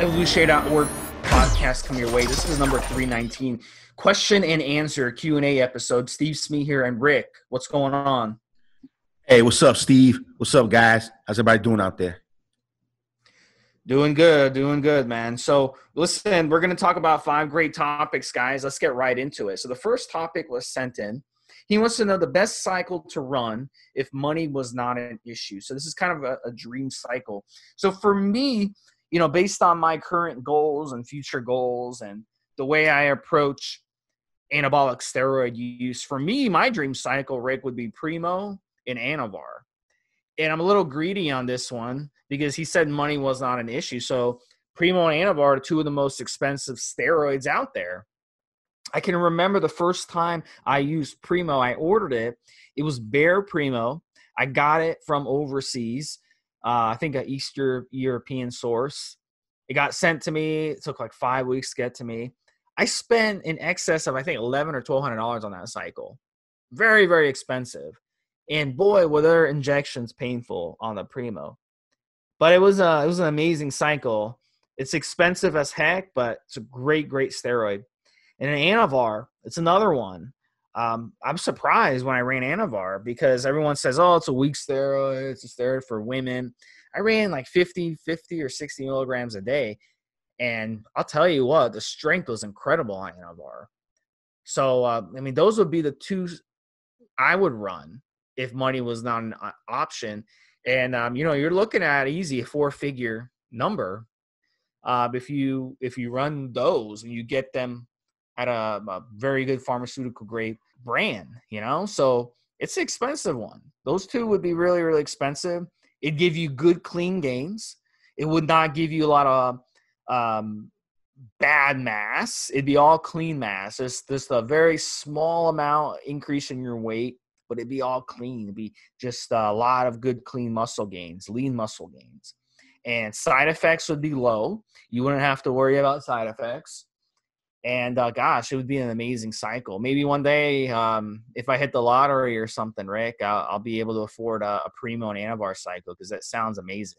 Evolutionary.org podcast come your way. This is number 319. Question and answer Q&A episode. Steve Smee here and Rick. What's going on? Hey, what's up, Steve? What's up, guys? How's everybody doing out there? Doing good, doing good, man. So, listen, we're going to talk about five great topics, guys. Let's get right into it. So, the first topic was sent in. He wants to know the best cycle to run if money was not an issue. So, this is kind of a, a dream cycle. So, for me, you know, based on my current goals and future goals and the way I approach anabolic steroid use, for me, my dream cycle, Rick, would be Primo and Anavar. And I'm a little greedy on this one because he said money was not an issue. So Primo and Anavar are two of the most expensive steroids out there. I can remember the first time I used Primo, I ordered it. It was Bayer Primo. I got it from overseas uh, I think an Eastern European source. It got sent to me. It took like five weeks to get to me. I spent in excess of I think eleven or twelve hundred dollars on that cycle. Very very expensive, and boy were their injections painful on the Primo. But it was a it was an amazing cycle. It's expensive as heck, but it's a great great steroid. And an Anavar, it's another one um, I'm surprised when I ran Anavar because everyone says, oh, it's a weak steroid, it's a steroid for women. I ran like 50, 50 or 60 milligrams a day. And I'll tell you what, the strength was incredible on Anavar. So, uh, I mean, those would be the two I would run if money was not an uh, option. And, um, you know, you're looking at easy four figure number. Uh, if you if you run those and you get them at a, a very good pharmaceutical grade brand, you know? So it's an expensive one. Those two would be really, really expensive. It'd give you good, clean gains. It would not give you a lot of um, bad mass. It'd be all clean mass. There's just a very small amount increase in your weight, but it'd be all clean. It'd be just a lot of good, clean muscle gains, lean muscle gains. And side effects would be low. You wouldn't have to worry about side effects and uh, gosh, it would be an amazing cycle. Maybe one day, um, if I hit the lottery or something, Rick, I'll, I'll be able to afford a, a Primo and Anavar cycle because that sounds amazing.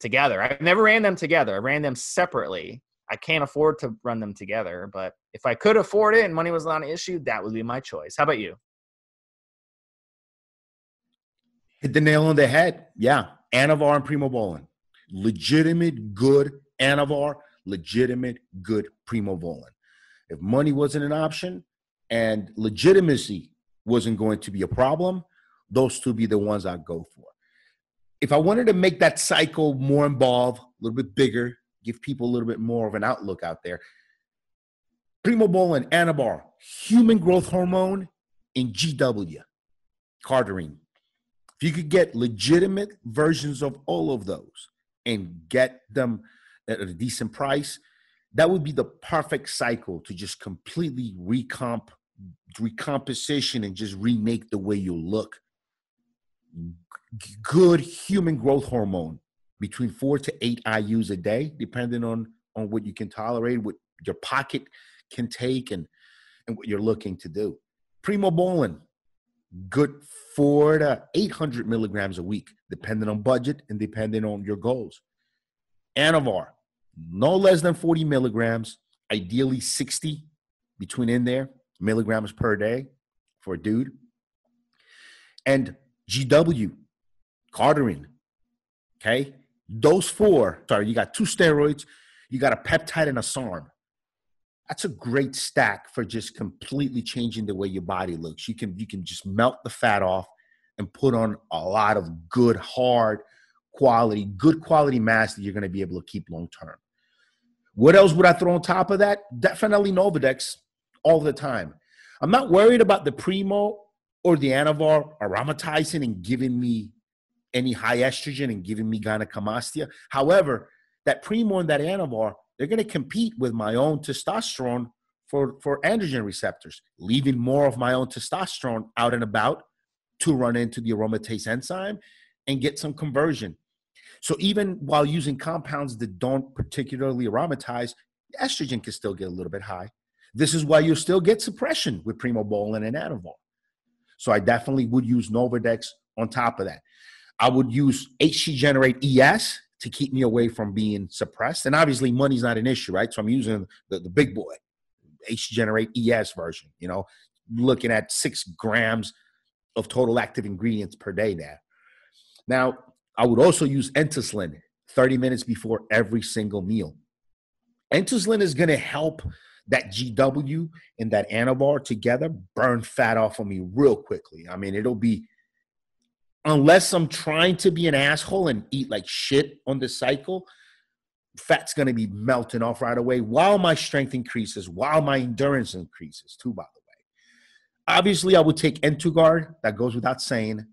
Together, I've never ran them together. I ran them separately. I can't afford to run them together, but if I could afford it and money was not an issue, that would be my choice. How about you? Hit the nail on the head. Yeah, Anavar and Primobolan, legitimate good Anavar legitimate, good primobolan. If money wasn't an option and legitimacy wasn't going to be a problem, those two be the ones I'd go for. If I wanted to make that cycle more involved, a little bit bigger, give people a little bit more of an outlook out there, Primo primobolan, anavar, human growth hormone, and GW, cardarine. If you could get legitimate versions of all of those and get them – at a decent price, that would be the perfect cycle to just completely recomp, recomposition, and just remake the way you look. Good human growth hormone between four to eight IU's a day, depending on on what you can tolerate, what your pocket can take, and and what you're looking to do. Primobolan, good four to eight hundred milligrams a week, depending on budget and depending on your goals. Anavar, no less than 40 milligrams, ideally 60 between in there milligrams per day for a dude. And GW, cardarine, okay? Those four, sorry, you got two steroids, you got a peptide and a SARM. That's a great stack for just completely changing the way your body looks. You can you can just melt the fat off and put on a lot of good, hard quality, good quality mass that you're going to be able to keep long term. What else would I throw on top of that? Definitely Nolvadex all the time. I'm not worried about the Primo or the Anavar aromatizing and giving me any high estrogen and giving me gynecomastia. However, that Primo and that Anavar, they're going to compete with my own testosterone for, for androgen receptors, leaving more of my own testosterone out and about to run into the aromatase enzyme and get some conversion. So even while using compounds that don't particularly aromatize, estrogen can still get a little bit high. This is why you'll still get suppression with primobolan and anavar. So I definitely would use Nolvadex on top of that. I would use HC Generate ES to keep me away from being suppressed. And obviously, money's not an issue, right? So I'm using the, the big boy, H Generate ES version, you know, looking at six grams of total active ingredients per day there. Now, I would also use N2Slin 30 minutes before every single meal. N2Slin is going to help that GW and that Anavar together burn fat off of me real quickly. I mean, it'll be unless I'm trying to be an asshole and eat like shit on the cycle, fat's going to be melting off right away while my strength increases, while my endurance increases too, by the way. Obviously, I would take N2Guard. That goes without saying.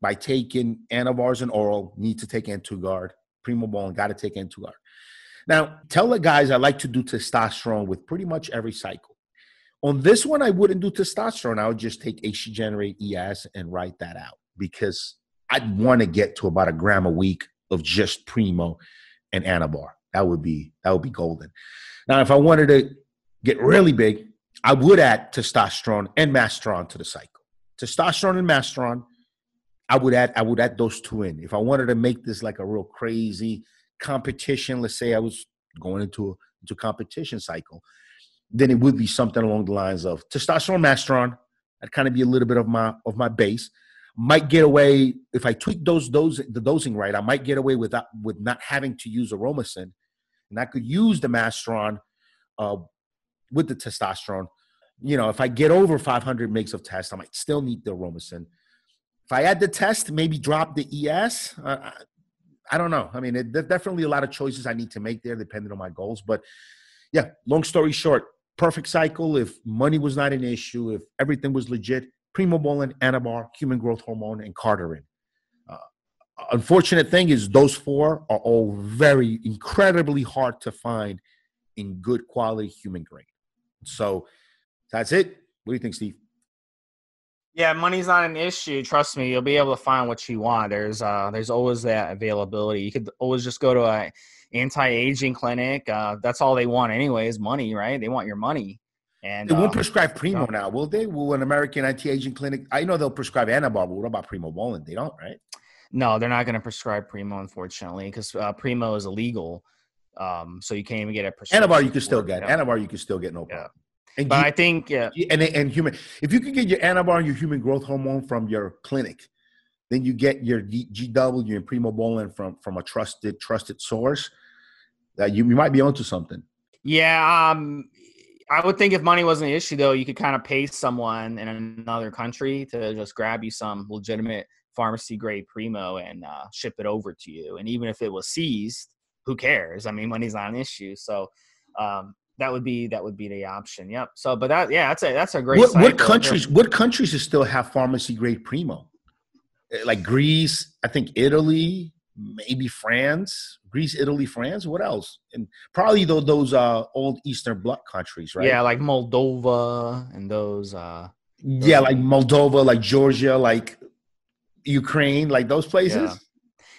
By taking Anavars and oral, need to take N2Guard. Primo Bone, got to take N2Guard. Now, tell the guys I like to do testosterone with pretty much every cycle. On this one, I wouldn't do testosterone. I would just take HC Generate ES and write that out because I'd want to get to about a gram a week of just Primo and Anavar. That would be that would be golden. Now, if I wanted to get really big, I would add testosterone and masteron to the cycle. Testosterone and masteron, I would add I would add those two in. If I wanted to make this like a real crazy competition, let's say I was going into a, into competition cycle, then it would be something along the lines of testosterone, masteron. That'd kind of be a little bit of my of my base might get away if I tweak those those the dosing right. I might get away with that, with not having to use aromasin, and I could use the Masteron uh, with the testosterone. You know, if I get over 500 mgs of test, I might still need the aromasin. If I add the test, maybe drop the ES. Uh, I don't know. I mean, it, there's definitely a lot of choices I need to make there, depending on my goals. But yeah, long story short, perfect cycle. If money was not an issue, if everything was legit, primobolan, anabar, human growth hormone, and cardarine. Uh, unfortunate thing is those four are all very incredibly hard to find in good quality human grade. So that's it. What do you think, Steve? Yeah, money's not an issue. Trust me, you'll be able to find what you want. There's uh, there's always that availability. You could always just go to a anti-aging clinic. Uh, that's all they want, anyways. Money, right? They want your money. And they won't um, prescribe Primo now, will they? Will an American anti-aging clinic? I know they'll prescribe Anabar, but what about Primobolan? They don't, right? No, they're not going to prescribe Primo, unfortunately, because uh, Primo is illegal. Um, so you can't even get a prescription. Anabar you can still get. Anabar you can still get no problem. And but you, I think yeah, and and human. If you can get your Anabar and your human growth hormone from your clinic, then you get your GW and Primobolan from from a trusted trusted source. That you, you might be onto something. Yeah, um, I would think if money wasn't an issue, though, you could kind of pay someone in another country to just grab you some legitimate pharmacy grade primo and uh, ship it over to you. And even if it was seized, who cares? I mean, money's not an issue. So um, that would be that would be the option. Yep. So, but that yeah, that's a that's a great. What, what countries? What countries still have pharmacy grade primo? Eh, like Greece, I think Italy, maybe France, Greece, Italy, France. What else? And probably those those uh, old Eastern Bloc countries, right? Yeah, like Moldova and those. Uh, those yeah, like Moldova, like Georgia, like Ukraine, like those places.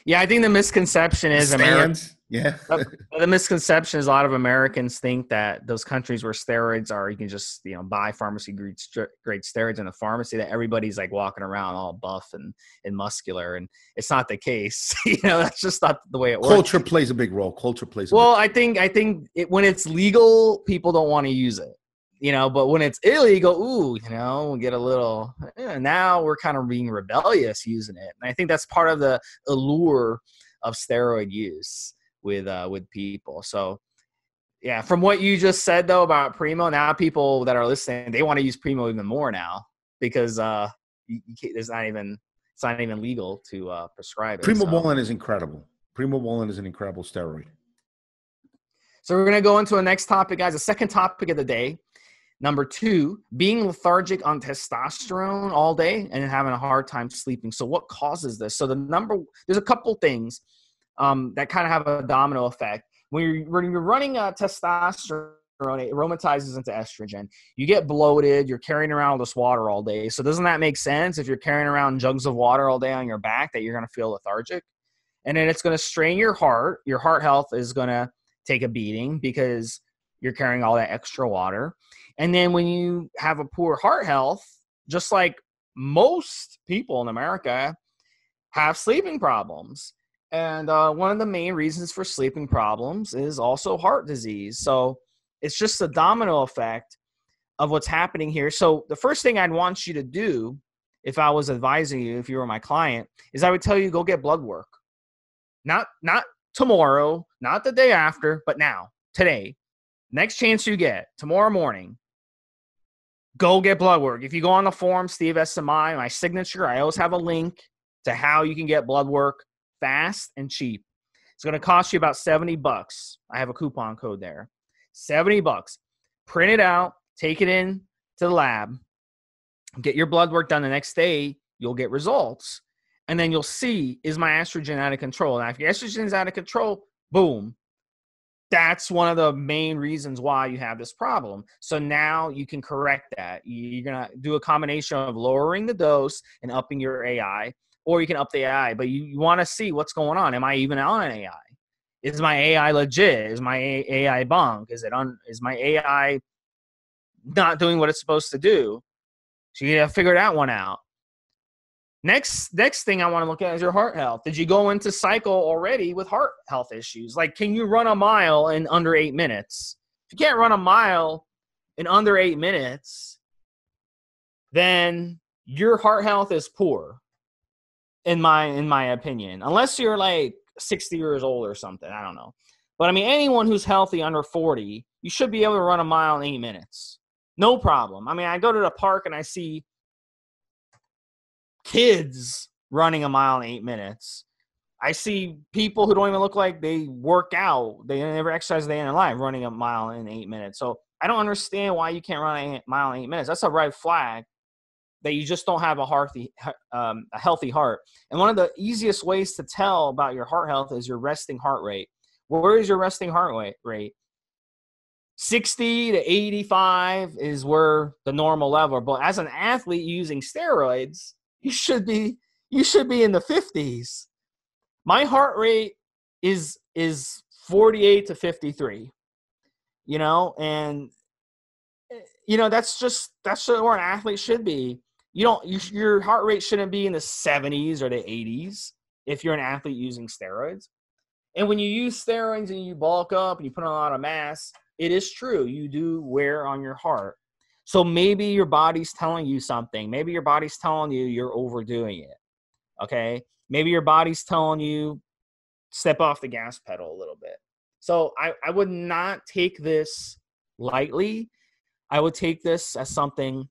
Yeah, yeah I think the misconception is America. Yeah. the misconception is a lot of Americans think that those countries where steroids are, you can just, you know, buy pharmacy grade, grade steroids in the pharmacy that everybody's like walking around all buff and, and muscular. And it's not the case. you know, that's just not the way it works. Culture plays a big role. Culture plays Well, I think, I think it, when it's legal, people don't want to use it you know but when it's illegal ooh you know we get a little eh, now we're kind of being rebellious using it and i think that's part of the allure of steroid use with uh, with people. So yeah, from what you just said though about Primo, now people that are listening they want to use Primo even more now because uh, you, you there's not even it's not even legal to uh, prescribe it. Primo so. is incredible. Primo is an incredible steroid. So we're gonna go into a next topic, guys. The second topic of the day. Number two, being lethargic on testosterone all day and having a hard time sleeping. So, what causes this? So, the number there's a couple things um, that kind of have a domino effect. When you're, when you're running a testosterone, it aromatizes into estrogen. You get bloated. You're carrying around all this water all day. So doesn't that make sense? If you're carrying around jugs of water all day on your back, that you're going to feel lethargic, and then it's going to strain your heart. Your heart health is going to take a beating because you're carrying all that extra water. And then when you have a poor heart health, just like most people in America have sleeping problems And uh, one of the main reasons for sleeping problems is also heart disease. So it's just a domino effect of what's happening here. So the first thing I'd want you to do if I was advising you, if you were my client, is I would tell you go get blood work. Not not tomorrow, not the day after, but now, today. Next chance you get, tomorrow morning, go get blood work. If you go on the form, Steve SMI, my signature, I always have a link to how you can get blood work fast and cheap. It's going to cost you about 70 bucks. I have a coupon code there. 70 bucks. Print it out, take it in to the lab, get your blood work done the next day, you'll get results. And then you'll see is my estrogen out of control? Now, if your estrogen is out of control, boom, that's one of the main reasons why you have this problem. So now you can correct that. You're going to do a combination of lowering the dose and upping your AI, or you can up the AI, but you, you want to see what's going on. Am I even on an AI? Is my AI legit? Is my AI bunk? Is it on? Is my AI not doing what it's supposed to do? So you got to figure that one out. Next, next thing I want to look at is your heart health. Did you go into cycle already with heart health issues? Like, can you run a mile in under eight minutes? If you can't run a mile in under eight minutes, then your heart health is poor, in my in my opinion. Unless you're like 60 years old or something, I don't know. But I mean, anyone who's healthy under 40, you should be able to run a mile in eight minutes, no problem. I mean, I go to the park and I see kids running a mile in eight minutes. I see people who don't even look like they work out. They never exercise a day in their life running a mile in eight minutes. So I don't understand why you can't run a mile in eight minutes. That's a red flag that you just don't have a healthy, um, a healthy heart. And one of the easiest ways to tell about your heart health is your resting heart rate. Where is your resting heart rate? 60 to 85 is where the normal level. But as an athlete using steroids, you should be you should be in the 50s my heart rate is is 48 to 53 you know and eh, you know that's just that's where an athlete should be you don't you, your heart rate shouldn't be in the 70s or the 80s if you're an athlete using steroids and when you use steroids and you bulk up and you put on a lot of mass it is true you do wear on your heart so maybe your body's telling you something. Maybe your body's telling you you're overdoing it. Okay. Maybe your body's telling you step off the gas pedal a little bit. So I, I would not take this lightly. I would take this as something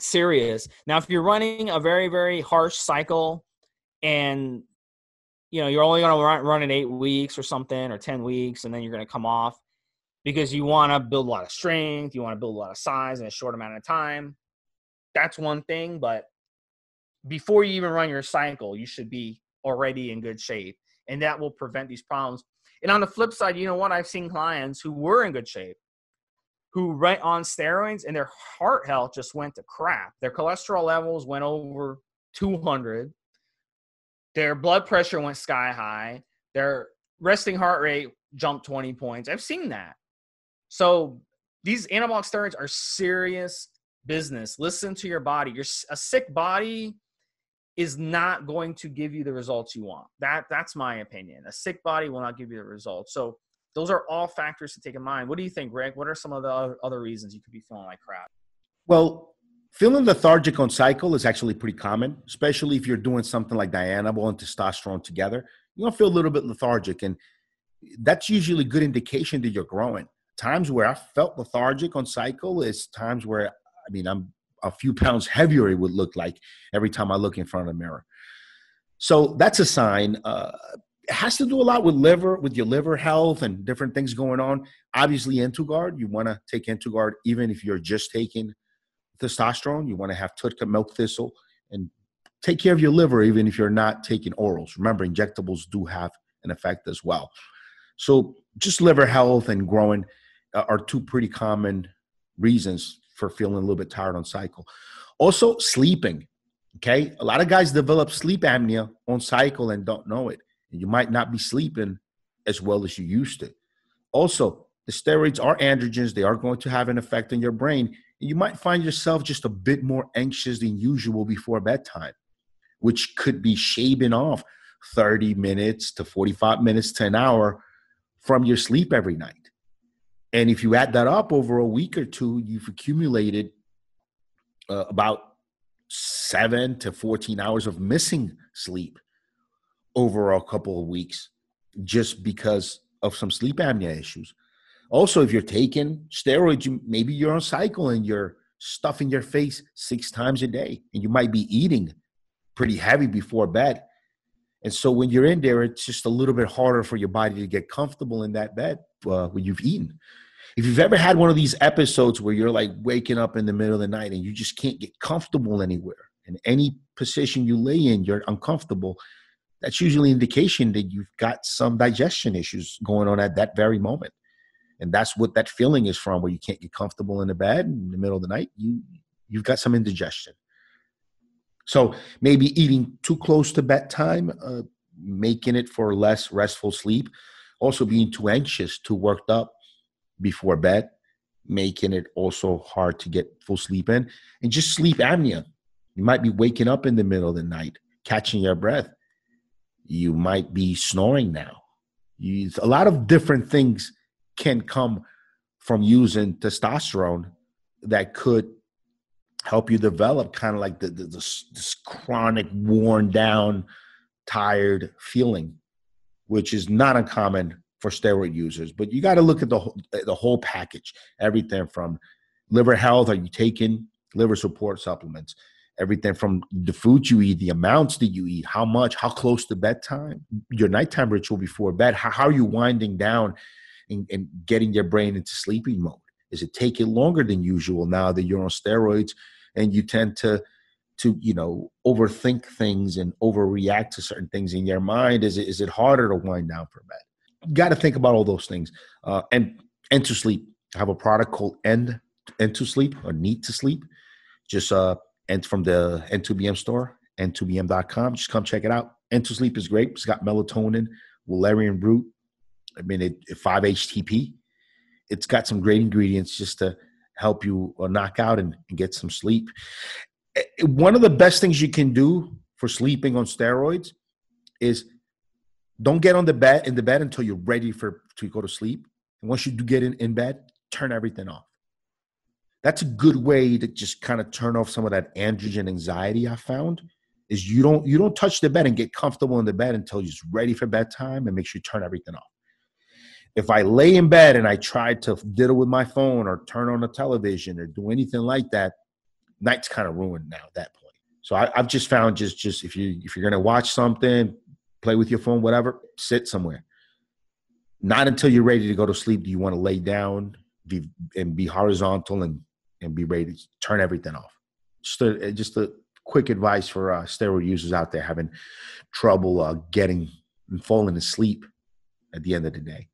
serious. Now, if you're running a very, very harsh cycle and you know you're only going to run, run in eight weeks or something or 10 weeks and then you're going to come off because you want to build a lot of strength, you want to build a lot of size in a short amount of time. That's one thing, but before you even run your cycle, you should be already in good shape, and that will prevent these problems. And on the flip side, you know what? I've seen clients who were in good shape, who went on steroids, and their heart health just went to crap. Their cholesterol levels went over 200. Their blood pressure went sky high. Their resting heart rate jumped 20 points. I've seen that. So these anabolic steroids are serious business. Listen to your body. Your a sick body is not going to give you the results you want. That that's my opinion. A sick body will not give you the results. So those are all factors to take in mind. What do you think, Greg? What are some of the other reasons you could be feeling like crap? Well, feeling lethargic on cycle is actually pretty common, especially if you're doing something like dianabol and testosterone together. You're gonna feel a little bit lethargic, and that's usually good indication that you're growing times where I felt lethargic on cycle is times where I mean I'm a few pounds heavier it would look like every time I look in front of the mirror. So that's a sign. Uh, has to do a lot with liver, with your liver health and different things going on. Obviously, N2Guard, you want to take N2Guard even if you're just taking testosterone. You want to have TUDCA milk thistle and take care of your liver even if you're not taking orals. Remember, injectables do have an effect as well. So just liver health and growing uh, are two pretty common reasons for feeling a little bit tired on cycle. Also, sleeping. Okay, a lot of guys develop sleep apnea on cycle and don't know it. And you might not be sleeping as well as you used to. Also, the steroids are androgens, they are going to have an effect on your brain. And You might find yourself just a bit more anxious than usual before bedtime, which could be shaving off 30 minutes to 45 minutes to an hour from your sleep every night. And if you add that up over a week or two, you've accumulated uh, about seven to 14 hours of missing sleep over a couple of weeks just because of some sleep apnea issues. Also, if you're taking steroids, you, maybe you're on cycle and you're stuffing your face six times a day and you might be eating pretty heavy before bed. And so when you're in there, it's just a little bit harder for your body to get comfortable in that bed uh, when you've eaten. If you've ever had one of these episodes where you're like waking up in the middle of the night and you just can't get comfortable anywhere, in any position you lay in, you're uncomfortable, that's usually indication that you've got some digestion issues going on at that very moment. And that's what that feeling is from where you can't get comfortable in the bed in the middle of the night. You you've got some indigestion. So maybe eating too close to bedtime, uh, making it for less restful sleep, also being too anxious, too worked up before bed, making it also hard to get full sleep in, and just sleep apnea. You might be waking up in the middle of the night, catching your breath. You might be snoring now. You, a lot of different things can come from using testosterone that could help you develop kind of like the, the this, this chronic worn down tired feeling which is not uncommon for steroid users but you got to look at the the whole package everything from liver health are you taking liver support supplements everything from the food you eat the amounts that you eat how much how close to bedtime your nighttime ritual before bed how, how are you winding down and, and getting your brain into sleeping mode is it taking longer than usual now that you're on steroids and you tend to to you know overthink things and overreact to certain things in your mind? Is it is it harder to wind down for bed? You got to think about all those things. Uh, and N2Sleep. I have a product called End N2Sleep or Need to Sleep. Just uh, and from the N2BM store, n2bm.com. Just come check it out. N2 Sleep is great. It's got melatonin, valerian root. I mean, it, 5-HTP it's got some great ingredients just to help you uh, knock out and, and get some sleep. Eh, eh, one of the best things you can do for sleeping on steroids is don't get on the bed in the bed until you're ready for to go to sleep. And once you do get in, in bed, turn everything off. That's a good way to just kind of turn off some of that androgen anxiety I found. Is you don't you don't touch the bed and get comfortable in the bed until you're ready for bedtime and make sure you turn everything off if I lay in bed and I try to diddle with my phone or turn on the television or do anything like that, night's kind of ruined now at that point. So I, have just found just just if you if you're gonna watch something, play with your phone, whatever, sit somewhere. Not until you're ready to go to sleep do you want to lay down be, and be horizontal and and be ready to turn everything off. Just a just a quick advice for uh, steroid users out there having trouble uh, getting and falling asleep at the end of the day.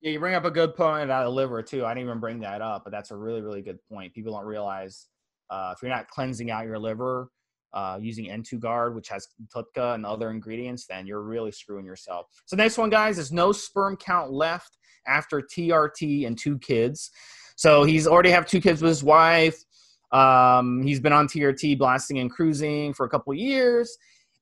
Yeah, you bring up a good point about the liver too. I didn't even bring that up, but that's a really, really good point. People don't realize uh, if you're not cleansing out your liver uh, using N2 Guard, which has TUDCA and other ingredients, then you're really screwing yourself. So next one, guys, is no sperm count left after TRT and two kids. So he's already have two kids with his wife. Um, he's been on TRT, blasting and cruising for a couple years.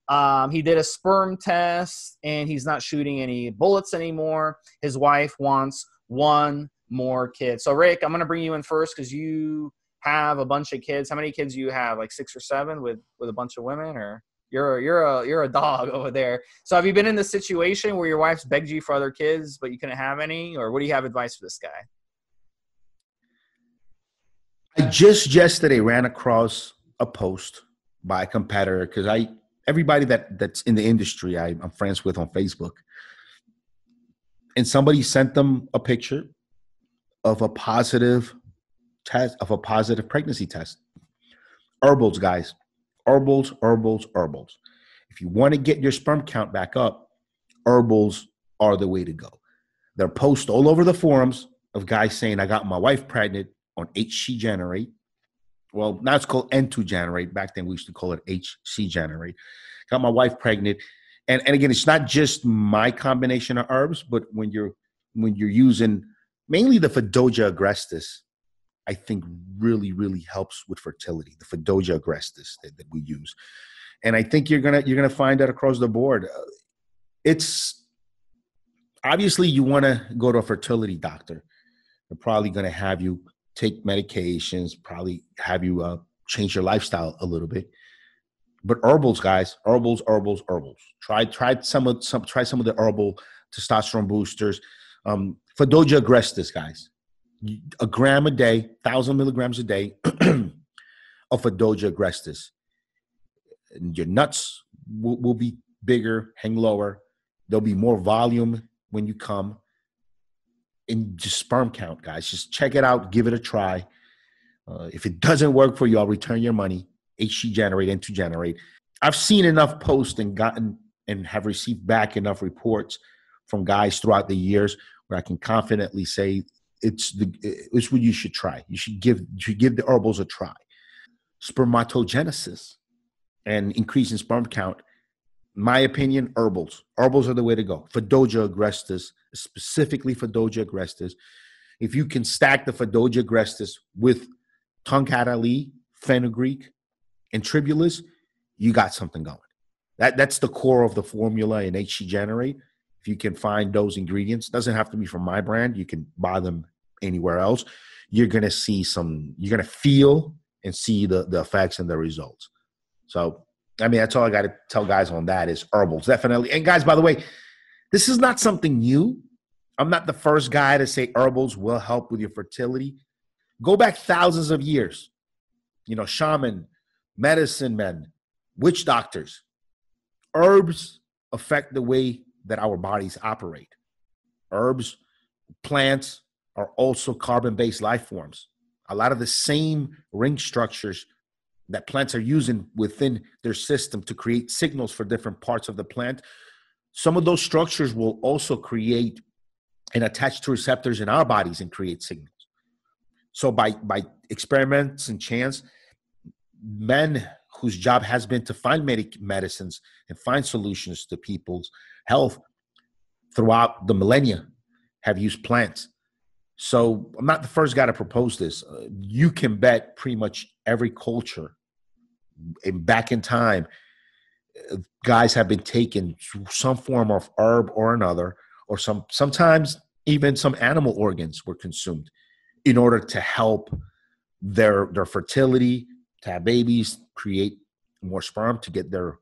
Um, he did a sperm test and he's not shooting any bullets anymore. His wife wants one more kid. So, Rick, I'm going to bring you in first because you have a bunch of kids. How many kids do you have? Like six or seven with with a bunch of women, or you're you're a you're a dog over there. So, have you been in the situation where your wife's begged you for other kids, but you couldn't have any, or what do you have advice for this guy? I just yesterday ran across a post by a competitor because I everybody that that's in the industry I, I'm friends with on Facebook, and somebody sent them a picture of a positive test of a positive pregnancy test. Herbals, guys, herbals, herbals, herbals. If you want to get your sperm count back up, herbals are the way to go. There are posts all over the forums of guys saying, I got my wife pregnant on HC Generate well, now it's called N2 Generate. Back then we used to call it HC Generate. Got my wife pregnant. And, and again, it's not just my combination of herbs, but when you're when you're using mainly the Fadogia agrestis, I think really, really helps with fertility. The Fadogia agrestis that, that we use. and I think you're gonna you're gonna find that across the board. Uh, it's obviously you want to go to a fertility doctor. They're probably to have you take medications, probably have you uh, change your lifestyle a little bit. But herbals, guys, herbals, herbals, herbals. Try try some of some try some of the herbal testosterone boosters. Um, Fadogia agrestis, guys. A gram a day, thousand milligrams a day of Fadogia agrestis. Your nuts will, will be bigger, hang lower. There'll be more volume when you come. And just sperm count, guys. Just check it out. Give it a try. Uh, if it doesn't work for you, I'll return your money. HC generate and to generate. I've seen enough posts and gotten and have received back enough reports from guys throughout the years where I can confidently say it's the it's what you should try. You should give you should give the herbals a try. Spermatogenesis and increasing sperm count. My opinion, herbals. Herbals are the way to go. Fadogia agrestis, specifically Fadogia agrestis. If you can stack the Fadogia agrestis with Tongkat Ali, fenugreek, and tribulus, you got something going. That that's the core of the formula in HC Generate. If you can find those ingredients, doesn't have to be from my brand. You can buy them anywhere else. You're gonna see some. You're gonna feel and see the the effects and the results. So, I mean, that's all I got to tell guys on that is herbals definitely. And guys, by the way, this is not something new. I'm not the first guy to say herbals will help with your fertility. Go back thousands of years. You know, shaman, medicine men, witch doctors. Herbs affect the way that our bodies operate. Herbs, plants are also carbon based life forms. A lot of the same ring structures that plants are using within their system to create signals for different parts of the plant. Some of those structures will also create and attach to receptors in our bodies and create signals. So by by experiments and chance, men whose job has been to find medic medicines and find solutions to people's health throughout the millennia have used plants. So I'm not the first guy to propose this. Uh, you can bet pretty much every culture and back in time, guys have been taking some form of herb or another, or some sometimes even some animal organs were consumed in order to help their their fertility, to have babies, create more sperm to get their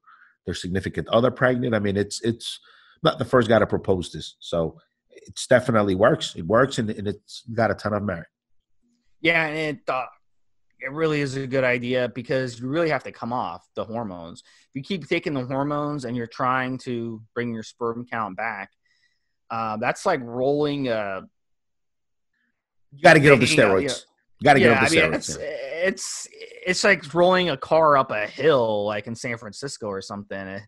their significant other pregnant. I mean, it's it's not the first guy to propose this, so it's definitely works. It works, and, and it's got a ton of merit. Yeah, and it uh, it really is a good idea because you really have to come off the hormones. If you keep taking the hormones and you're trying to bring your sperm count back, uh, that's like rolling a you got to get off the steroids. You got to get off the I mean, steroids. It's, yeah. it's it's like rolling a car up a hill, like in San Francisco or something.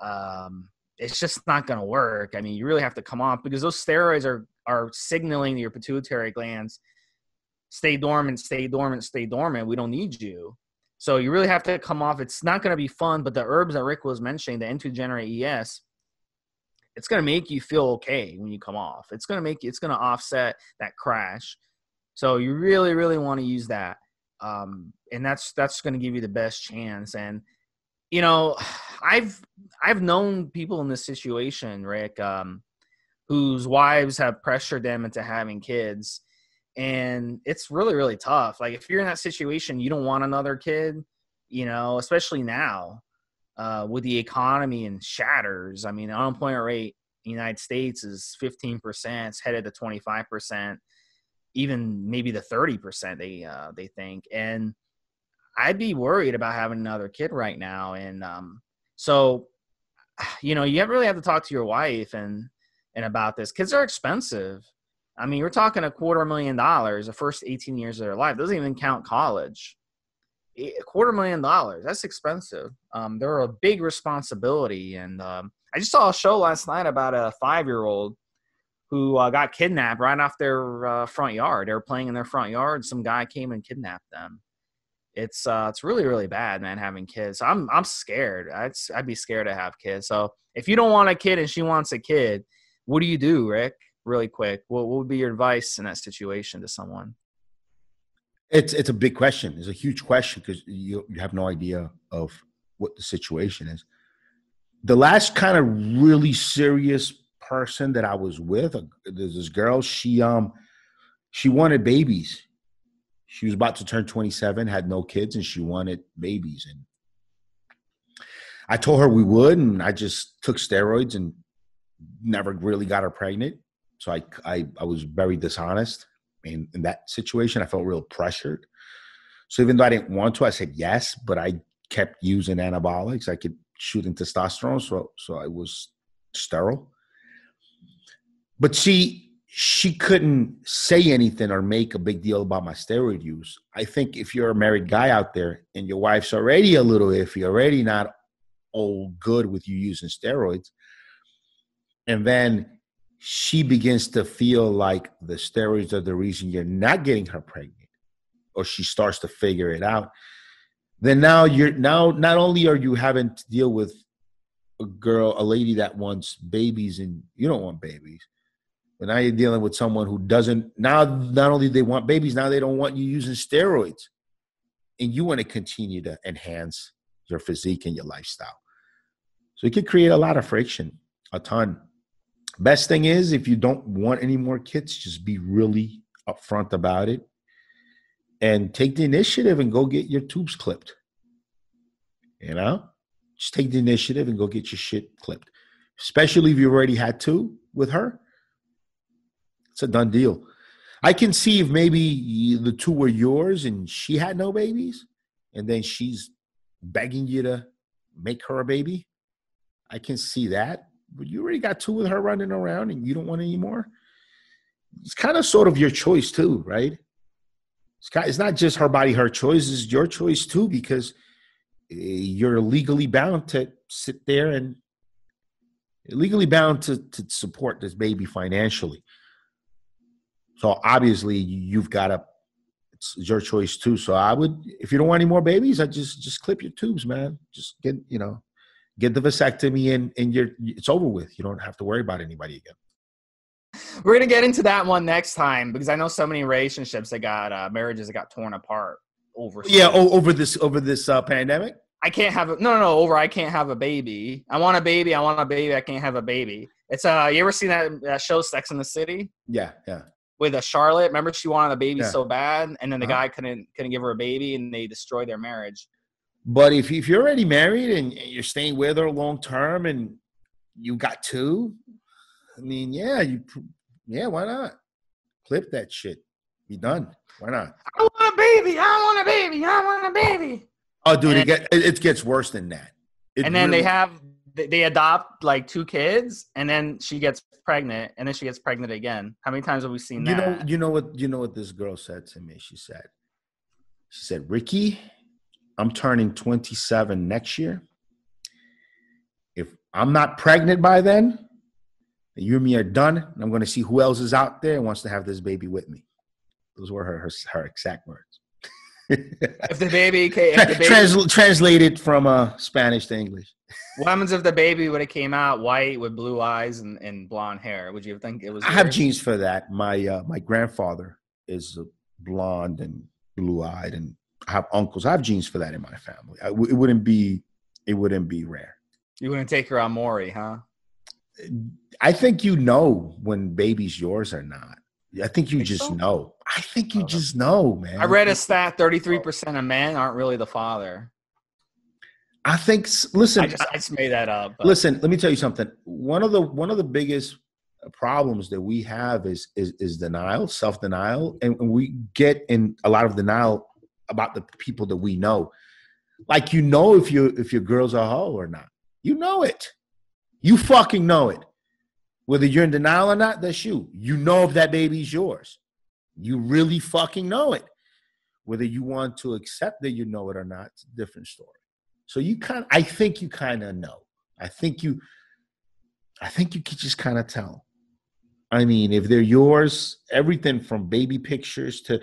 Um, it's just not going to work. I mean, you really have to come off because those steroids are are signaling to your pituitary glands, stay dormant, stay dormant, stay dormant. We don't need you. So you really have to come off. It's not going to be fun, but the herbs that Rick was mentioning, the N2 Generate ES, it's going to make you feel okay when you come off. It's going to make you, it's going to offset that crash. So you really, really want to use that. Um, and that's, that's going to give you the best chance. And, you know, I've, I've known people in this situation, Rick, um, whose wives have pressured them into having kids. And it's really, really tough. Like if you're in that situation, you don't want another kid, you know, especially now uh, with the economy and shatters. I mean, unemployment rate in the United States is 15%. It's headed to 25%, even maybe the 30% they uh, they think. And I'd be worried about having another kid right now. And um, so, you know, you really have to talk to your wife and and about this. Kids are expensive. I mean, you're talking a quarter million dollars the first 18 years of their life. Doesn't even count college. A quarter million dollars that's expensive. Um, they're a big responsibility. And um, i just saw a show last night about a five year old who uh, got kidnapped right off their uh, front yard. They were playing in their front yard. Some guy came and kidnapped them. It's uh, it's really really bad man having kids. I'm i'm scared. I'd, I'd be scared to have kids. So if you don't want a kid and she wants a kid what do you do rick really quick what, what would be your advice in that situation to someone it's it's a big question. It's a huge question because you you have no idea of what the situation is. The last kind of really serious person that I was with, there's this girl. She um, she wanted babies. She was about to turn 27, had no kids, and she wanted babies. And I told her we would, and I just took steroids and never really got her pregnant. So I I, I was very dishonest in, in that situation. I felt real pressured. So even though I didn't want to, I said yes, but I kept using anabolics. I could shoot in testosterone, so so I was sterile. But she she couldn't say anything or make a big deal about my steroid use. I think if you're a married guy out there and your wife's already a little iffy, already not all good with you using steroids, and then she begins to feel like the steroids are the reason you're not getting her pregnant or she starts to figure it out then now you're now not only are you having to deal with a girl a lady that wants babies and you don't want babies but now you're dealing with someone who doesn't now not only they want babies now they don't want you using steroids. And you want to continue to enhance your physique and your lifestyle. So it could create a lot of friction a ton Best thing is if you don't want any more kids, just be really upfront about it and take the initiative and go get your tubes clipped. You know, just take the initiative and go get your shit clipped. Especially if you already had two with her, it's a done deal. I can see if maybe the two were yours and she had no babies, and then she's begging you to make her a baby. I can see that but you already got two with her running around and you don't want any more. It's kind of sort of your choice too, right? It's, kind, it's not just her body, her choice. It's your choice too because eh, you're legally bound to sit there and legally bound to, to support this baby financially. So obviously you've got to it's your choice too. So I would if you don't want any more babies, I just just clip your tubes, man. Just get, you know, get the vasectomy and and you're it's over with. You don't have to worry about anybody again. We're gonna get into that one next time because I know so many relationships that got uh, marriages that got torn apart over. Yeah, oh, over this over this uh, pandemic. I can't have a no, no, no. Over, I can't have a baby. I want a baby. I want a baby. I can't have a baby. It's uh, you ever seen that, that show Sex in the City? Yeah, yeah. With a Charlotte, remember she wanted a baby yeah. so bad, and then the uh-huh. guy couldn't couldn't give her a baby, and they destroyed their marriage. But if, if you're already married and you're staying with her long term and you got two, I mean, yeah, you, yeah, why not? Clip that shit. Be done. Why not? I want a baby. I want a baby. I want a baby. Oh, dude, it, get, it gets worse than that. It and then really, they have they adopt like two kids, and then she gets pregnant, and then she gets pregnant again. How many times have we seen you that? know, you know what, you know what this girl said to me. She said, she said, Ricky, I'm turning 27 next year. If I'm not pregnant by then, you and me are done. And I'm going to see who else is out there and wants to have this baby with me. Those were her her, her exact words. if the baby, came, if the baby Trans, translated from uh, Spanish to English. what happens if the baby would have came out white with blue eyes and, and blonde hair? Would you think it was? I have genes for that. My uh, my grandfather is blonde and blue eyed, and I have uncles. I have genes for that in my family. I, it wouldn't be it wouldn't be rare. You wouldn't take her on Maury, huh? I think you know when baby's yours or not. I think you think just so? know. I think you oh, just know, man. I read a stat: thirty-three oh. percent of men aren't really the father. I think. Listen, I just, I just made that up. But. Listen, let me tell you something. One of the one of the biggest problems that we have is is, is denial, self denial, and we get in a lot of denial about the people that we know. Like you know if you if your girl's a hoe or not. You know it. You fucking know it. Whether you're in denial or not, that's you. You know if that baby's yours. You really fucking know it. Whether you want to accept that you know it or not, it's a different story. So you kind I think you kind of know. I think you I think you can just kind of tell. I mean, if they're yours, everything from baby pictures to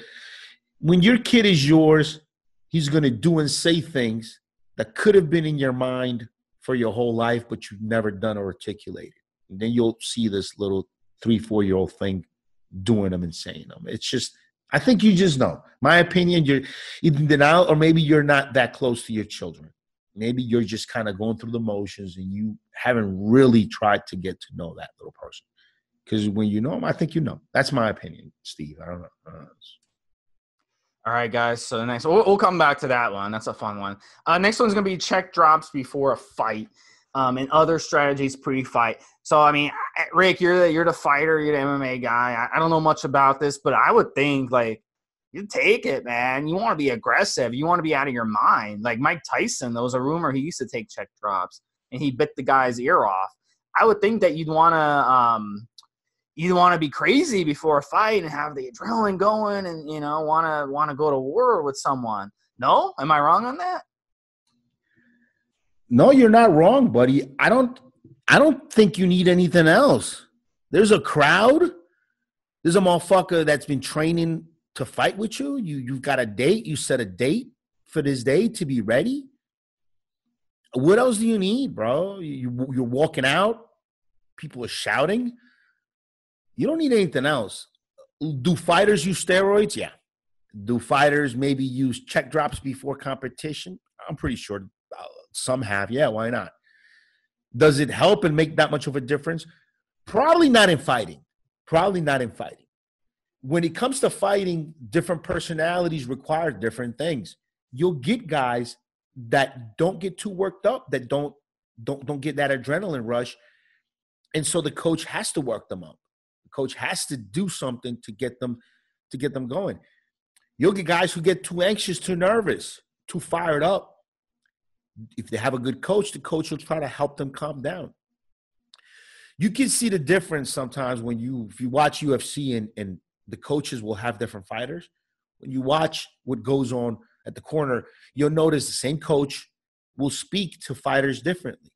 when your kid is yours, he's going to do and say things that could have been in your mind for your whole life, but you've never done or articulated. And then you'll see this little three, four year old thing doing them and saying them. It's just, I think you just know. My opinion, you're either in denial or maybe you're not that close to your children. maybe you're just kind of going through the motions and you haven't really tried to get to know that little person. Because when you know them, I think you know. That's my opinion, Steve. I don't know. I don't know. All right, guys. So the next, we'll, we'll, come back to that one. That's a fun one. Uh, next one's gonna be cheque drops before a fight, um, and other strategies pre-fight. So I mean, Rick, you're the you're the fighter, you're the MMA guy. I, I don't know much about this, but I would think like you take it, man. You want to be aggressive. You want to be out of your mind. Like Mike Tyson, there was a rumor he used to take cheque drops and he bit the guy's ear off. I would think that you'd want to um, you'd want to be crazy before a fight and have the adrenaline going and you know want to want to go to war with someone. No, am I wrong on that? No, you're not wrong, buddy. I don't I don't think you need anything else. There's a crowd. There's a motherfucker that's been training to fight with you. You you've got a date. You set a date for this day to be ready. What else do you need, bro? You, you're walking out. People are shouting. You don't need anything else. Do fighters use steroids? Yeah. Do fighters maybe use cheque drops before competition? I'm pretty sure uh, some have. Yeah, why not? Does it help and make that much of a difference? Probably not in fighting. Probably not in fighting when it comes to fighting, different personalities require different things. You'll get guys that don't get too worked up, that don't don't don't get that adrenaline rush, and so the coach has to work them up. Coach has to do something to get them to get them going. You'll get guys who get too anxious, too nervous, too fired up. If they have a good coach, the coach will try to help them calm down. You can see the difference sometimes when you if you watch UFC and, and the coaches will have different fighters. When you watch what goes on at the corner, you'll notice the same coach will speak to fighters differently.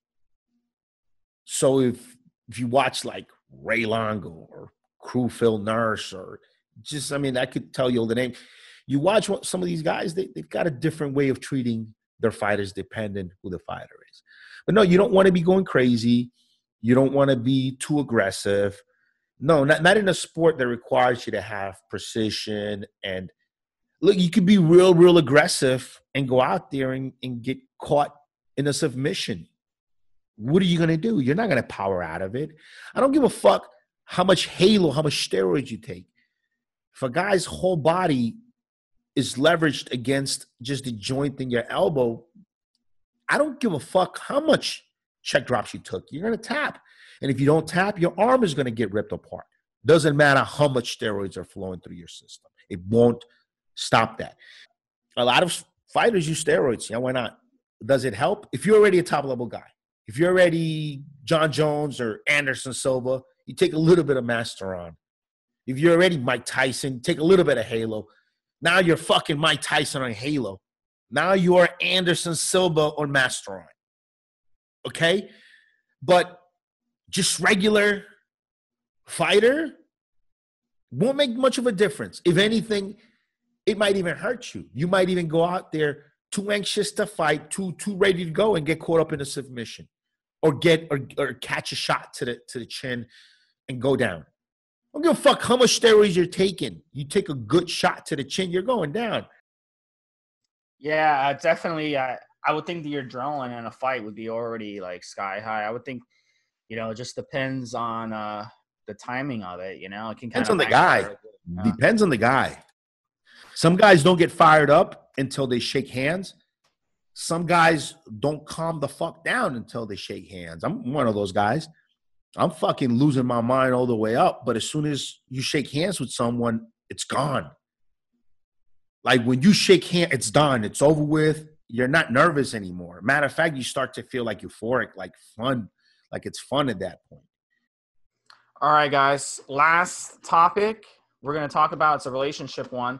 So if if you watch like Ray Longo or Crew Phil Nurse or just I mean I could tell you all the name. You watch what some of these guys they, they've got a different way of treating their fighters dependent who the fighter is. But no, you don't want to be going crazy. You don't want to be too aggressive. No, not not in a sport that requires you to have precision and look. You can be real, real aggressive and go out there and, and get caught in a submission. What are you gonna do? You're not gonna power out of it. I don't give a fuck how much halo, how much steroids you take. If a guy's whole body is leveraged against just the joint in your elbow, I don't give a fuck how much cheque drops you took. You're gonna tap. And if you don't tap, your arm is going to get ripped apart. Doesn't matter how much steroids are flowing through your system, it won't stop that. A lot of fighters use steroids. Yeah, why not? Does it help? If you're already a top level guy, if you're already Jon Jones or Anderson Silva, you take a little bit of Masteron. If you're already Mike Tyson, take a little bit of Halo. Now you're fucking Mike Tyson on Halo. Now you are Anderson Silva on Masteron. Okay? But just regular fighter won't make much of a difference. If anything, it might even hurt you. You might even go out there too anxious to fight, too too ready to go, and get caught up in a submission, or get or, or catch a shot to the to the chin and go down. I don't give a fuck how much steroids you're taking. You take a good shot to the chin, you're going down. Yeah, definitely. I I would think the adrenaline in a fight would be already like sky high. I would think you know, it just depends on uh, the timing of it. You know, it can depends on the guy. Depends on the guy. Some guys don't get fired up until they shake hands. Some guys don't calm the fuck down until they shake hands. I'm one of those guys. I'm fucking losing my mind all the way up, but as soon as you shake hands with someone, it's gone. Like when you shake hands, it's done. It's over with. You're not nervous anymore. Matter of fact, you start to feel like euphoric, like fun like it's fun at that point. All right, guys. Last topic we're going to talk about it's a relationship one.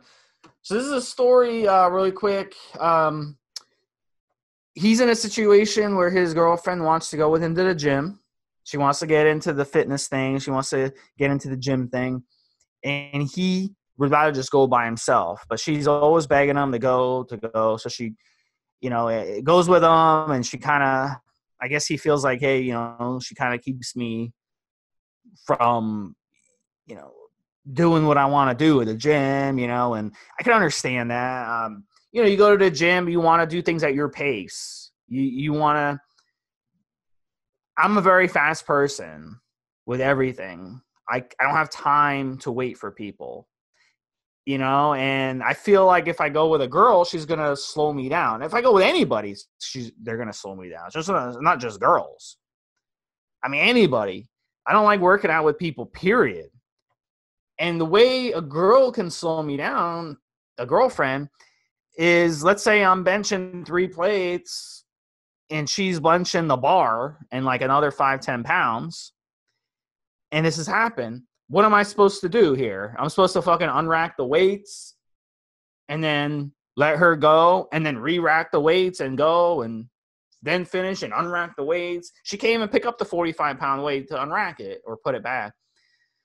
So this is a story, uh, really quick. Um, he's in a situation where his girlfriend wants to go with him to the gym. She wants to get into the fitness thing. She wants to get into the gym thing, and he would rather just go by himself. But she's always begging him to go, to go. So she, you know, it goes with him, and she kind of I guess he feels like, hey, you know, she kind of keeps me from, you know, doing what I want to do at the gym, you know, and I can understand that. Um, you know, you go to the gym, you want to do things at your pace. You you want to. I'm a very fast person with everything. I I don't have time to wait for people. You know, and I feel like if I go with a girl, she's gonna slow me down. If I go with anybody, she's they're gonna slow me down. It's just uh, not just girls. I mean, anybody. I don't like working out with people. Period. And the way a girl can slow me down, a girlfriend, is let's say I'm benching three plates and she's benching the bar and like another five, ten pounds, and this has happened. What am I supposed to do here? I'm supposed to fucking unrack the weights and then let her go and then re-rack the weights and go and then finish and unrack the weights. She can't even pick up the 45 pound weight to unrack it or put it back.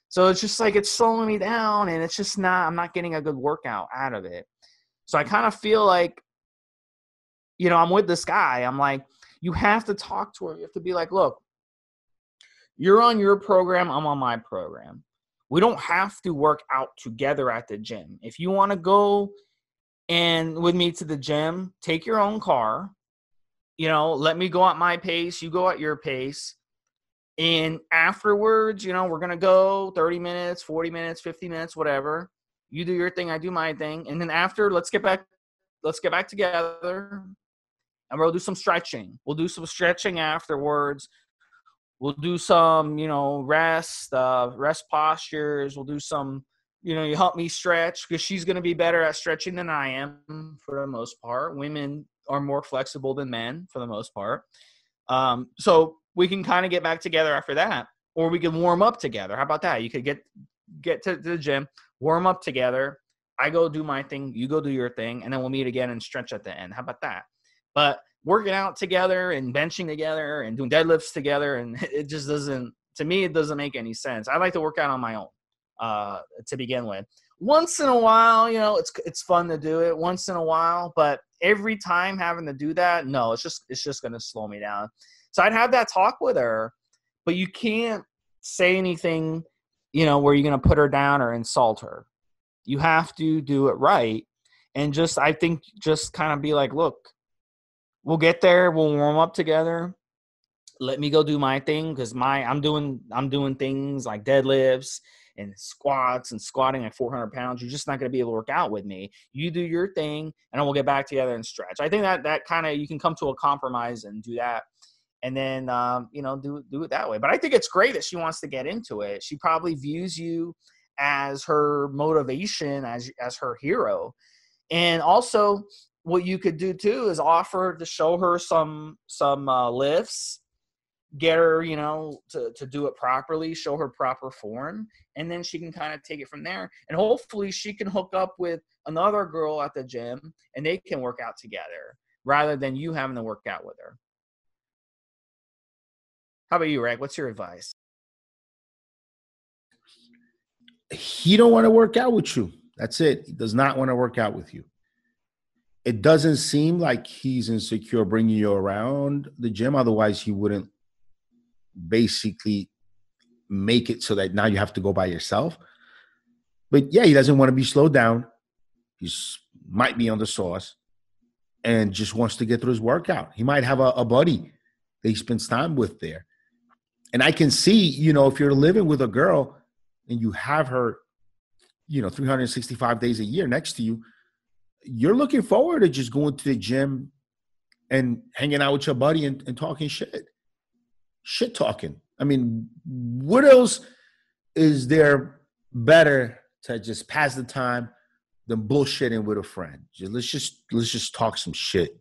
So it's just like it's slowing me down and it's just not, I'm not getting a good workout out of it. So I kind of feel like, you know, I'm with this guy. I'm like, you have to talk to her. You have to be like, look, you're on your program, I'm on my program. We don't have to work out together at the gym. If you want to go and with me to the gym, take your own car. You know, let me go at my pace, you go at your pace and afterwards, you know, we're going to go 30 minutes, 40 minutes, 50 minutes, whatever. You do your thing, I do my thing. And then after, let's get back let's get back together and we'll do some stretching. We'll do some stretching afterwards. We'll do some, you know, rest, uh, rest postures. We'll do some, you know, you help me stretch because she's going to be better at stretching than I am for the most part. Women are more flexible than men for the most part. Um, so we can kind of get back together after that, or we can warm up together. How about that? You could get get to the gym, warm up together. I go do my thing, you go do your thing, and then we'll meet again and stretch at the end. How about that? But working out together and benching together and doing deadlifts together, and it just doesn't. To me, it doesn't make any sense. I like to work out on my own uh, to begin with. Once in a while, you know, it's it's fun to do it once in a while, but every time having to do that, no, it's just it's just going to slow me down. So I'd have that talk with her, but you can't say anything, you know, where you're going to put her down or insult her. You have to do it right. And just, I think, just kind of be like, look, we'll get there. We'll warm up together. Let me go do my thing because my I'm doing I'm doing things like deadlifts and squats and squatting at 400 pounds. You're just not going to be able to work out with me. You do your thing, and then we'll get back together and stretch. I think that that kind of you can come to a compromise and do that and then um, you know do do it that way. But I think it's great that she wants to get into it. She probably views you as her motivation, as as her hero, and also what you could do too is offer to show her some some uh, lifts get her you know to, to do it properly show her proper form and then she can kind of take it from there and hopefully she can hook up with another girl at the gym and they can work out together rather than you having to work out with her how about you, Rag? What's your advice? He don't want to work out with you. That's it. He does not want to work out with you. It doesn't seem like he's insecure bringing you around the gym. Otherwise, he wouldn't basically make it so that now you have to go by yourself. But yeah, he doesn't want to be slowed down. He might be on the sauce and just wants to get through his workout. He might have a, a buddy that he spends time with there and I can see, you know, if you're living with a girl and you have her, you know, 365 days a year next to you, you're looking forward to just going to the gym and hanging out with your buddy and, and talking shit. Shit talking. I mean, what else is there better to just pass the time than bullshitting with a friend? Just, let's just let's just talk some shit.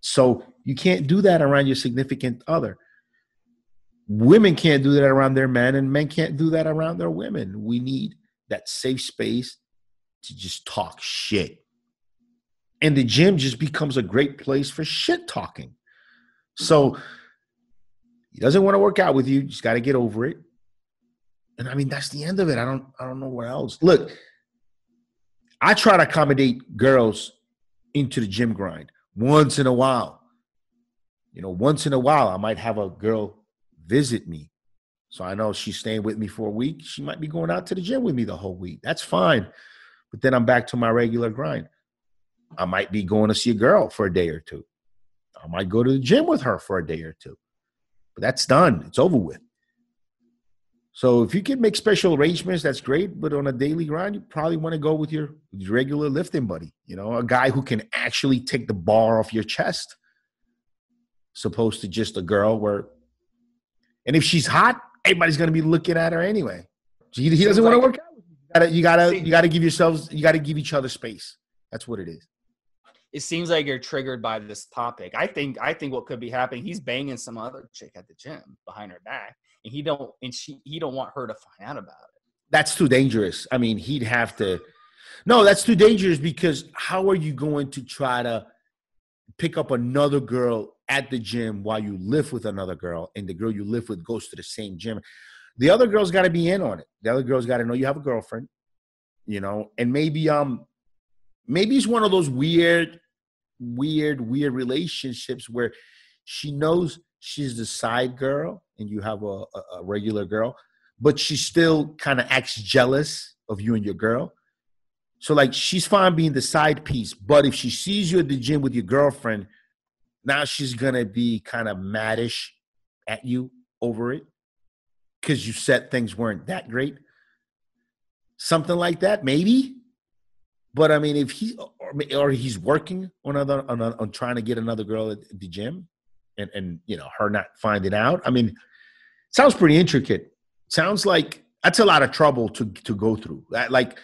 So you can't do that around your significant other women can't do that around their men and men can't do that around their women. We need that safe space to just talk shit. And the gym just becomes a great place for shit talking. So he doesn't want to work out with you just got to get over it. And i mean that's the end of it. I don't i don't know what else. Look i try to accommodate girls into the gym grind once in a while. You know once in a while i might have a girl visit me. So I know she's staying with me for a week. She might be going out to the gym with me the whole week. That's fine. But then I'm back to my regular grind. I might be going to see a girl for a day or two. I might go to the gym with her for a day or two. But that's done. It's over with. So if you can make special arrangements, that's great. But on a daily grind, you probably want to go with your regular lifting buddy. You know, a guy who can actually take the bar off your chest, supposed to just a girl where. And if she's hot, everybody's going to be looking at her anyway. He, he doesn't want to work out. You gotta, you gotta, you gotta give yourselves, you gotta give each other space. That's what it is. It seems like you're triggered by this topic. I think, I think what could be happening. He's banging some other chick at the gym behind her back, and he don't, and she, he don't want her to find out about it. That's too dangerous. I mean, he'd have to. No, that's too dangerous because how are you going to try to pick up another girl at the gym while you live with another girl, and the girl you live with goes to the same gym? The other girl's got to be in on it. The other girl's got to know you have a girlfriend, you know, and maybe um maybe it's one of those weird, weird, weird relationships where she knows she's the side girl and you have a, a regular girl, but she still kind of acts jealous of you and your girl. So like she's fine being the side piece, but if she sees you at the gym with your girlfriend, now she's gonna be kind of maddish at you over it because you said things weren't that great. Something like that, maybe. But I mean, if he or, or he's working on another on, on trying to get another girl at the gym, and and you know her not finding out. I mean, sounds pretty intricate. Sounds like that's a lot of trouble to to go through. That like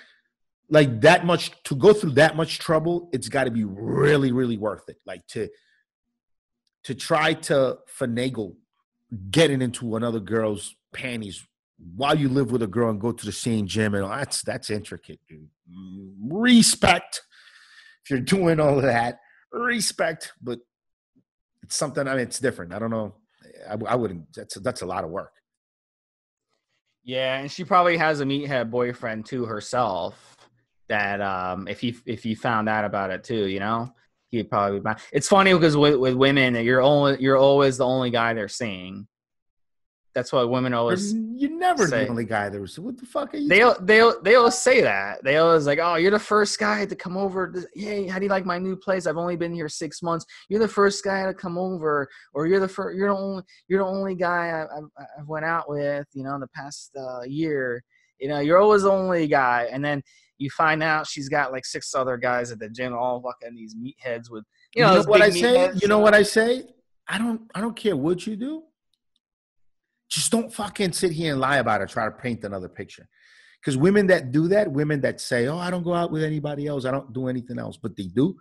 like that much to go through that much trouble. It's got to be really really worth it. Like to to try to finagle getting into another girl's panties while you live with a girl and go to the same gym and that's that's intricate dude. Respect if you're doing all of that. Respect but it's something i mean it's different. I don't know. I, I wouldn't that's that's a lot of work. Yeah and she probably has a meathead boyfriend too herself that um if he if he found out about it too you know he'd probably be it's funny because with, with women you're only you're always the only guy they're seeing that's why women always. You're never say. the only guy there. So what the fuck are you? They they they always say that. They always like, oh, you're the first guy to come over. hey, how do you like my new place? I've only been here six months. You're the first guy to come over, or you're the first. You're the only. You're the only guy I, I, I went out with. You know, in the past uh, year. You know, you're always the only guy, and then you find out she's got like six other guys at the gym, all fucking these meatheads with. You know, you know what I say. You know what I say. I don't. I don't care what you do just don't fucking sit here and lie about it. Try to paint another picture. Because women that do that, women that say, "Oh, I don't go out with anybody else. I don't do anything else," but they do.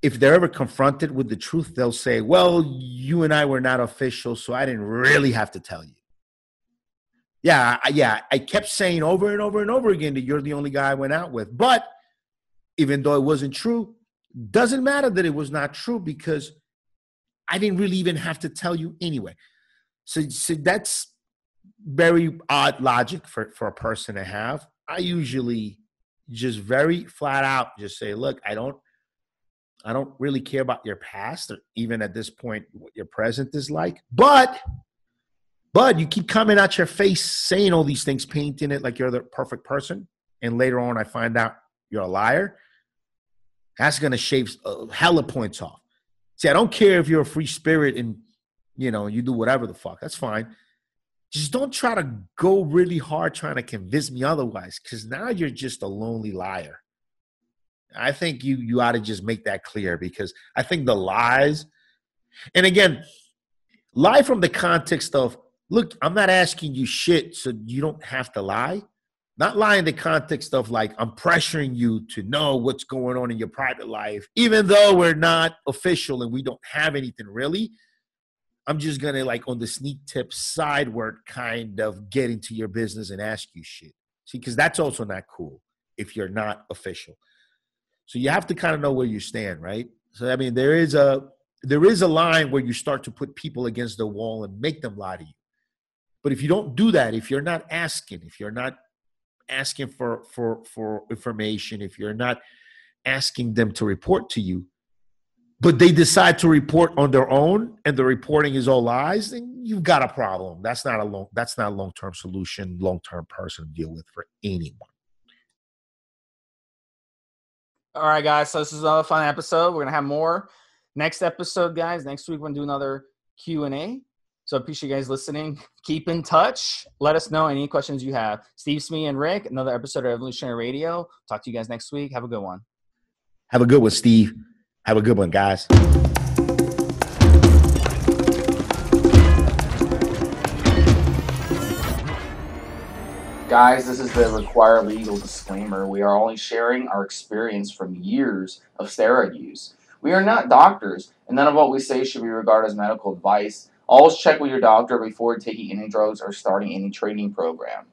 If they're ever confronted with the truth, they'll say, "Well, you and I were not official, so I didn't really have to tell you." Yeah, yeah. I kept saying over and over and over again that you're the only guy I went out with, but even though it wasn't true, doesn't matter that it was not true because I didn't really even have to tell you anyway. So, so that's very odd logic for, for a person to have. I usually just very flat out just say, look, I don't I don't really care about your past or even at this point what your present is like. But but you keep coming at your face saying all these things, painting it like you're the perfect person, and later on I find out you're a liar. That's gonna shave uh, hella points off. See, I don't care if you're a free spirit and you know, you do whatever the fuck. That's fine. Just don't try to go really hard trying to convince me otherwise, because now you're just a lonely liar. I think you you ought to just make that clear because I think the lies, and again, lie from the context of look, I'm not asking you shit, so you don't have to lie. Not lie in the context of like I'm pressuring you to know what's going on in your private life, even though we're not official and we don't have anything really. I'm just gonna like on the sneak tip sideward kind of get into your business and ask you shit. See, because that's also not cool if you're not official. So you have to kind of know where you stand, right? So I mean, there is a there is a line where you start to put people against the wall and make them lie to you. But if you don't do that, if you're not asking, if you're not asking for for for information, if you're not asking them to report to you, but they decide to report on their own and the reporting is all lies, then you've got a problem. That's not a long that's not a long-term solution, long-term person to deal with for anyone. All right, guys. So this is another fun episode. We're gonna have more next episode, guys. Next week we're gonna do another Q and A. So appreciate you guys listening. Keep in touch. Let us know any questions you have. Steve Smee and Rick, another episode of Evolutionary Radio. Talk to you guys next week. Have a good one. Have a good one, Steve. Have a good one, guys. Guys, this is the required legal disclaimer. We are only sharing our experience from years of steroid use. We are not doctors, and none of what we say should be regarded as medical advice. Always check with your doctor before taking any drugs or starting any training program.